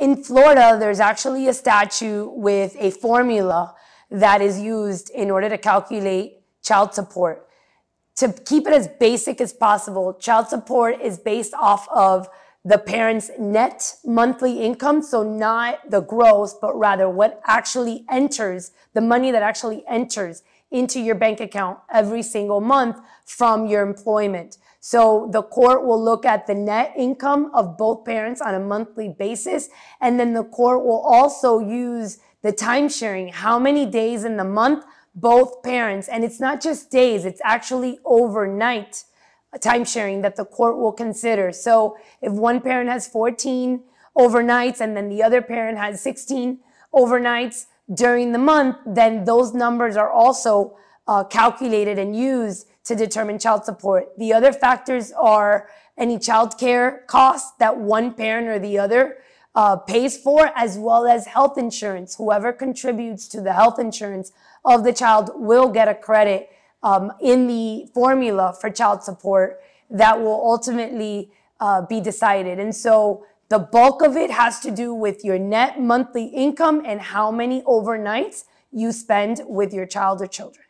in Florida, there's actually a statute with a formula that is used in order to calculate child support. To keep it as basic as possible, child support is based off of the parent's net monthly income. So not the gross, but rather what actually enters, the money that actually enters into your bank account every single month from your employment. So the court will look at the net income of both parents on a monthly basis. And then the court will also use the time sharing, how many days in the month both parents, and it's not just days, it's actually overnight time sharing that the court will consider. So if one parent has 14 overnights and then the other parent has 16 overnights during the month, then those numbers are also uh, calculated and used to determine child support. The other factors are any child care costs that one parent or the other uh, pays for, as well as health insurance. Whoever contributes to the health insurance of the child will get a credit um, in the formula for child support that will ultimately uh, be decided. And so the bulk of it has to do with your net monthly income and how many overnights you spend with your child or children.